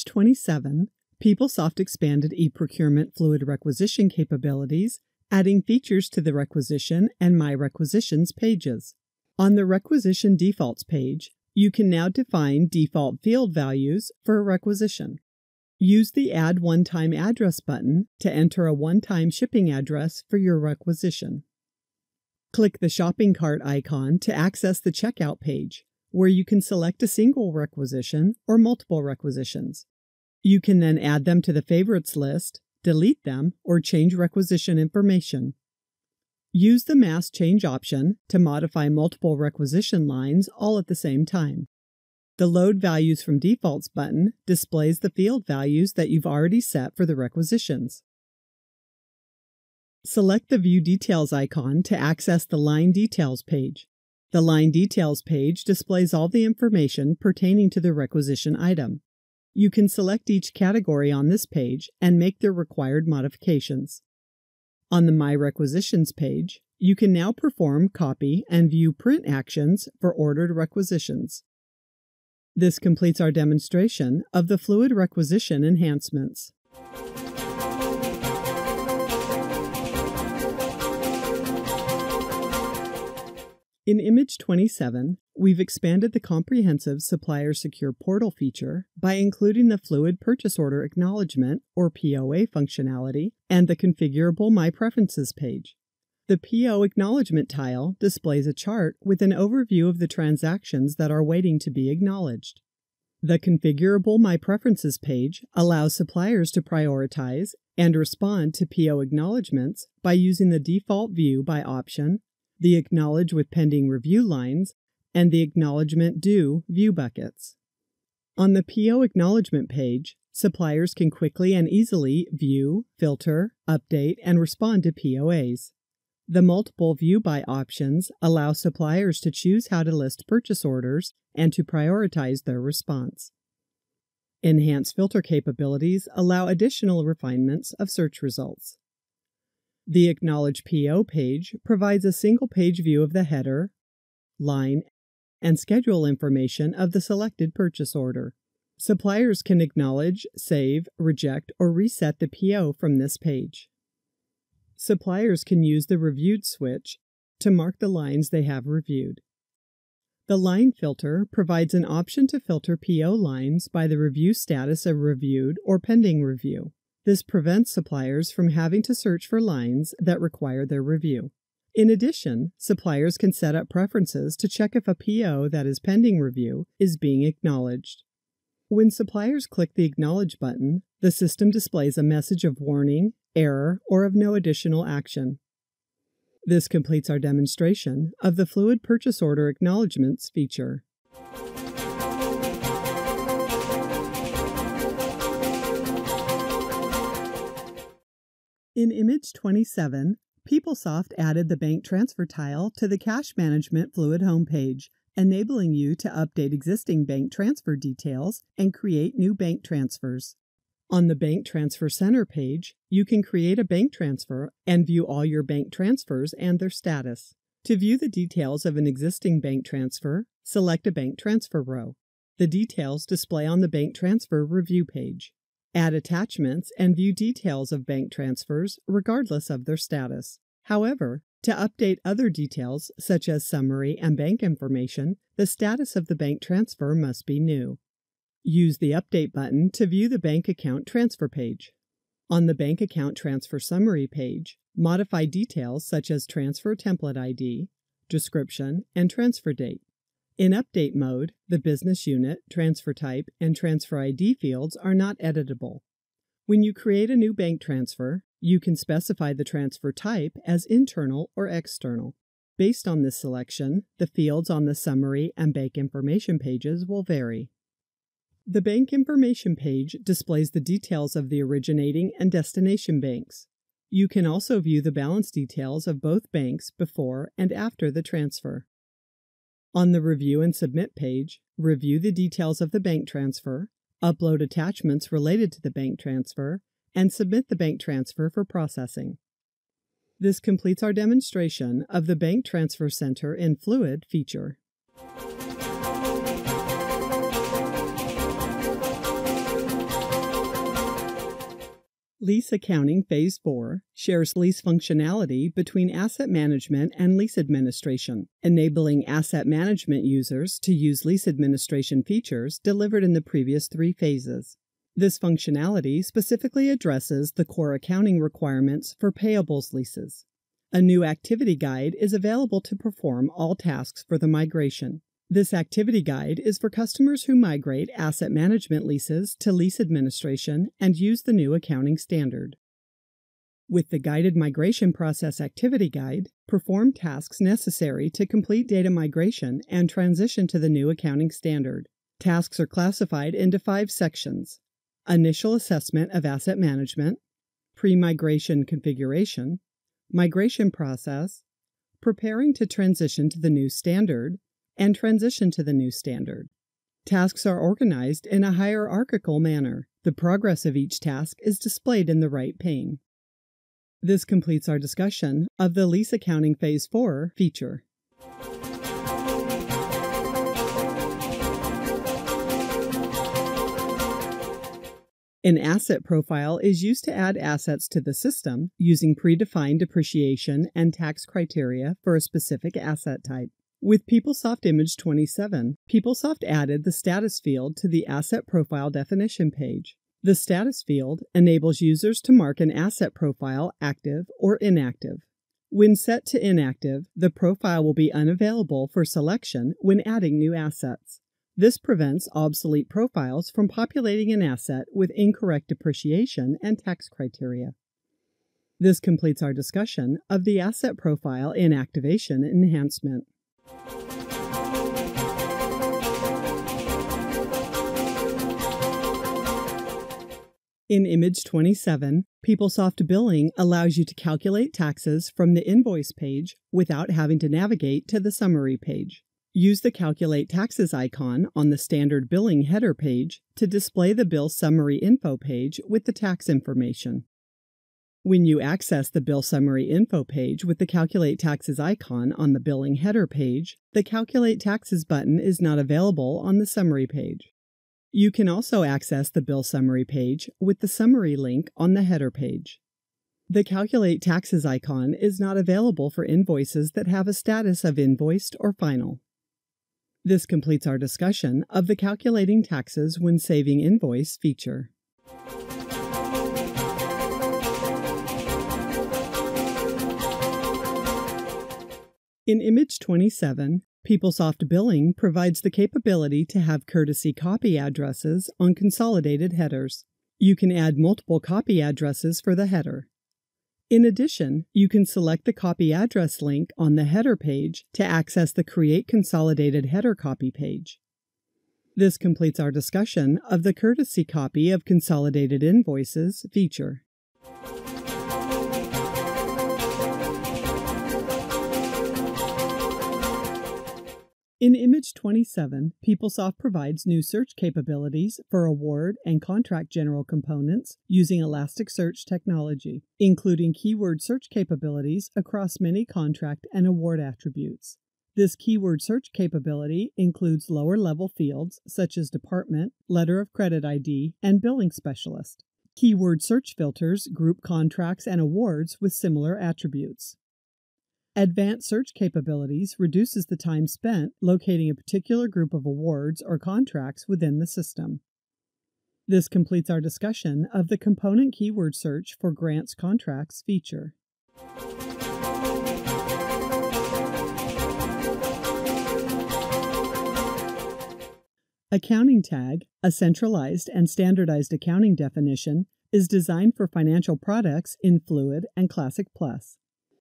Image 27, PeopleSoft expanded e-procurement fluid requisition capabilities, adding features to the requisition and My Requisitions pages. On the Requisition Defaults page, you can now define default field values for a requisition. Use the Add One Time Address button to enter a one time shipping address for your requisition. Click the shopping cart icon to access the checkout page, where you can select a single requisition or multiple requisitions. You can then add them to the favorites list, delete them, or change requisition information. Use the mass change option to modify multiple requisition lines all at the same time. The Load Values from Defaults button displays the field values that you've already set for the requisitions. Select the View Details icon to access the Line Details page. The Line Details page displays all the information pertaining to the requisition item. You can select each category on this page and make the required modifications. On the My Requisitions page, you can now perform copy and view print actions for ordered requisitions. This completes our demonstration of the Fluid Requisition enhancements. In Image 27, we've expanded the comprehensive Supplier Secure Portal feature by including the Fluid Purchase Order Acknowledgement, or POA functionality, and the configurable My Preferences page. The PO Acknowledgement tile displays a chart with an overview of the transactions that are waiting to be acknowledged. The configurable My Preferences page allows suppliers to prioritize and respond to PO acknowledgements by using the default view by option the Acknowledge with Pending Review lines, and the Acknowledgement Due view buckets. On the PO Acknowledgement page, suppliers can quickly and easily view, filter, update, and respond to POAs. The multiple view by options allow suppliers to choose how to list purchase orders and to prioritize their response. Enhanced filter capabilities allow additional refinements of search results. The Acknowledge PO page provides a single page view of the header, line, and schedule information of the selected purchase order. Suppliers can acknowledge, save, reject, or reset the PO from this page. Suppliers can use the Reviewed switch to mark the lines they have reviewed. The line filter provides an option to filter PO lines by the review status of reviewed or pending review. This prevents suppliers from having to search for lines that require their review. In addition, suppliers can set up preferences to check if a PO that is pending review is being acknowledged. When suppliers click the Acknowledge button, the system displays a message of warning, error, or of no additional action. This completes our demonstration of the Fluid Purchase Order Acknowledgements feature. In Image 27, PeopleSoft added the bank transfer tile to the Cash Management Fluid homepage, enabling you to update existing bank transfer details and create new bank transfers. On the Bank Transfer Center page, you can create a bank transfer and view all your bank transfers and their status. To view the details of an existing bank transfer, select a bank transfer row. The details display on the bank transfer review page. Add attachments and view details of bank transfers regardless of their status. However, to update other details, such as summary and bank information, the status of the bank transfer must be new. Use the Update button to view the bank account transfer page. On the Bank Account Transfer Summary page, modify details such as Transfer Template ID, description, and transfer date. In update mode, the business unit, transfer type, and transfer ID fields are not editable. When you create a new bank transfer, you can specify the transfer type as internal or external. Based on this selection, the fields on the summary and bank information pages will vary. The bank information page displays the details of the originating and destination banks. You can also view the balance details of both banks before and after the transfer. On the Review and Submit page, review the details of the bank transfer, upload attachments related to the bank transfer, and submit the bank transfer for processing. This completes our demonstration of the Bank Transfer Center in Fluid feature. Lease Accounting Phase 4 shares lease functionality between asset management and lease administration, enabling asset management users to use lease administration features delivered in the previous three phases. This functionality specifically addresses the core accounting requirements for payables leases. A new activity guide is available to perform all tasks for the migration. This activity guide is for customers who migrate asset management leases to lease administration and use the new accounting standard. With the Guided Migration Process Activity Guide, perform tasks necessary to complete data migration and transition to the new accounting standard. Tasks are classified into five sections Initial assessment of asset management, pre migration configuration, migration process, preparing to transition to the new standard, and transition to the new standard. Tasks are organized in a hierarchical manner. The progress of each task is displayed in the right pane. This completes our discussion of the Lease Accounting Phase 4 feature. An asset profile is used to add assets to the system using predefined depreciation and tax criteria for a specific asset type. With PeopleSoft Image 27, PeopleSoft added the status field to the asset profile definition page. The status field enables users to mark an asset profile active or inactive. When set to inactive, the profile will be unavailable for selection when adding new assets. This prevents obsolete profiles from populating an asset with incorrect depreciation and tax criteria. This completes our discussion of the Asset Profile Inactivation Enhancement. In Image 27, PeopleSoft Billing allows you to calculate taxes from the invoice page without having to navigate to the summary page. Use the Calculate Taxes icon on the standard billing header page to display the bill summary info page with the tax information. When you access the Bill Summary info page with the Calculate Taxes icon on the billing header page, the Calculate Taxes button is not available on the summary page. You can also access the Bill Summary page with the Summary link on the header page. The Calculate Taxes icon is not available for invoices that have a status of invoiced or final. This completes our discussion of the Calculating Taxes when Saving Invoice feature. In Image 27, PeopleSoft Billing provides the capability to have courtesy copy addresses on consolidated headers. You can add multiple copy addresses for the header. In addition, you can select the copy address link on the header page to access the Create Consolidated Header Copy page. This completes our discussion of the Courtesy Copy of Consolidated Invoices feature. In Image 27, PeopleSoft provides new search capabilities for award and contract general components using Elasticsearch technology, including keyword search capabilities across many contract and award attributes. This keyword search capability includes lower level fields such as department, letter of credit ID, and billing specialist. Keyword search filters group contracts and awards with similar attributes. Advanced search capabilities reduces the time spent locating a particular group of awards or contracts within the system. This completes our discussion of the component keyword search for grants contracts feature. Accounting Tag, a centralized and standardized accounting definition, is designed for financial products in Fluid and Classic Plus.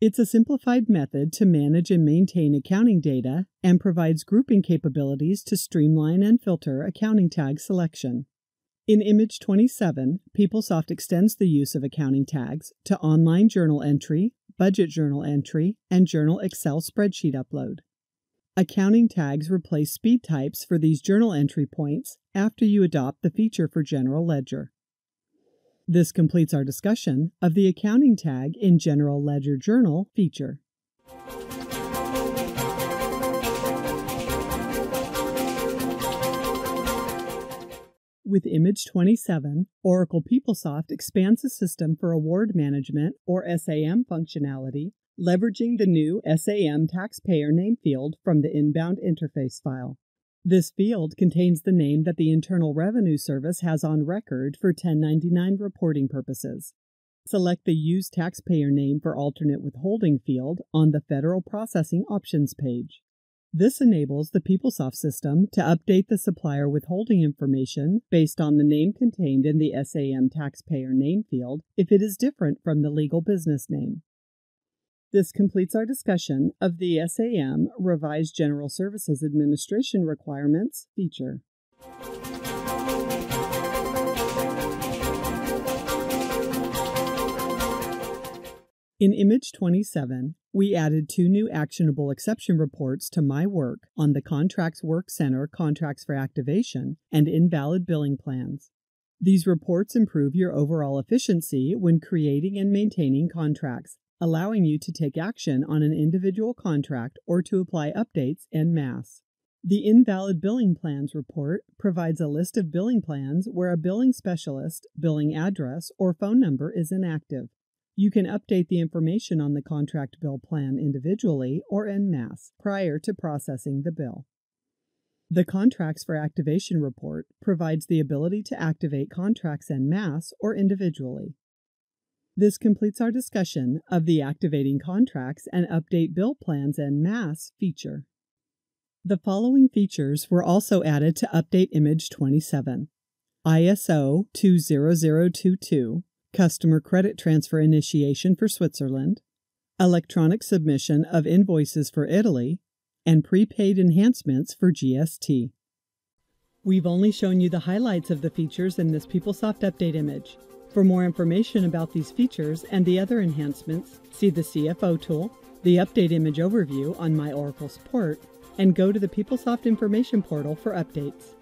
It's a simplified method to manage and maintain accounting data and provides grouping capabilities to streamline and filter accounting tag selection. In Image 27, PeopleSoft extends the use of accounting tags to online journal entry, budget journal entry, and journal Excel spreadsheet upload. Accounting tags replace speed types for these journal entry points after you adopt the feature for General Ledger. This completes our discussion of the accounting tag in General Ledger Journal feature. With Image 27, Oracle PeopleSoft expands the system for award management or SAM functionality, leveraging the new SAM taxpayer name field from the inbound interface file. This field contains the name that the Internal Revenue Service has on record for 1099 reporting purposes. Select the Use Taxpayer Name for Alternate Withholding field on the Federal Processing Options page. This enables the PeopleSoft system to update the supplier withholding information based on the name contained in the SAM taxpayer name field if it is different from the legal business name. This completes our discussion of the SAM Revised General Services Administration Requirements feature. In Image 27, we added two new actionable exception reports to my work on the Contracts Work Center contracts for activation and invalid billing plans. These reports improve your overall efficiency when creating and maintaining contracts allowing you to take action on an individual contract or to apply updates en masse. The Invalid Billing Plans report provides a list of billing plans where a billing specialist, billing address, or phone number is inactive. You can update the information on the contract bill plan individually or en masse prior to processing the bill. The Contracts for Activation report provides the ability to activate contracts en masse or individually. This completes our discussion of the Activating Contracts and Update Bill Plans en Masse feature. The following features were also added to Update Image 27. ISO 20022, Customer Credit Transfer Initiation for Switzerland, Electronic Submission of Invoices for Italy, and Prepaid Enhancements for GST. We've only shown you the highlights of the features in this PeopleSoft update image. For more information about these features and the other enhancements, see the CFO tool, the Update Image Overview on My Oracle Support, and go to the PeopleSoft Information Portal for updates.